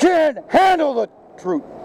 can't handle the truth.